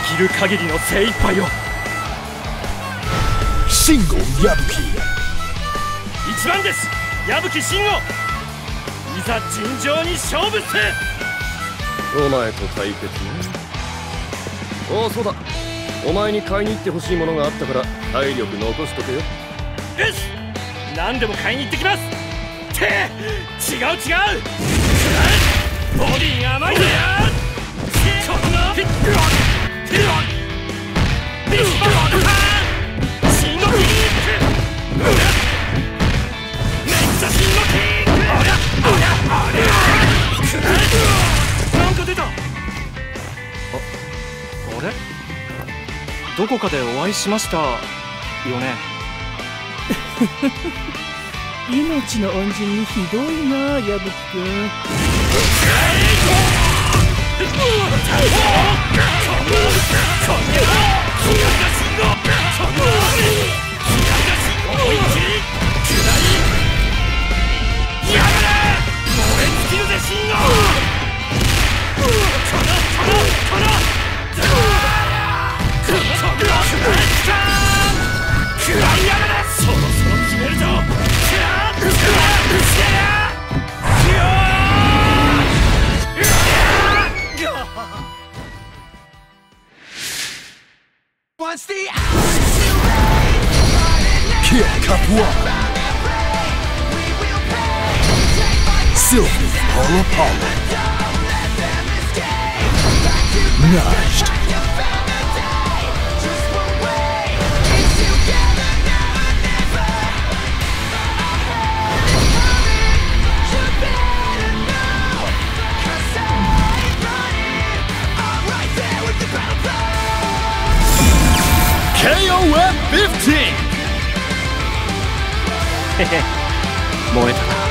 きる限りの精一杯を。信号矢吹。一番です。矢吹慎吾いざ尋常に勝負せ。お前と対決ね。おおそうだ。お前に買いに行ってほしいものがあったから体力残しとけよ。よし。何でも買いに行ってきます。って違う違う。ボディが甘いんだよれ？どこかでお会いしました？よね？命の恩人にひどいな矢吹君 Once the hour's too late, Kill Capua. Nudged. KOF 15! 燃えたな